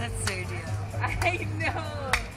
That's so Sergio. I know.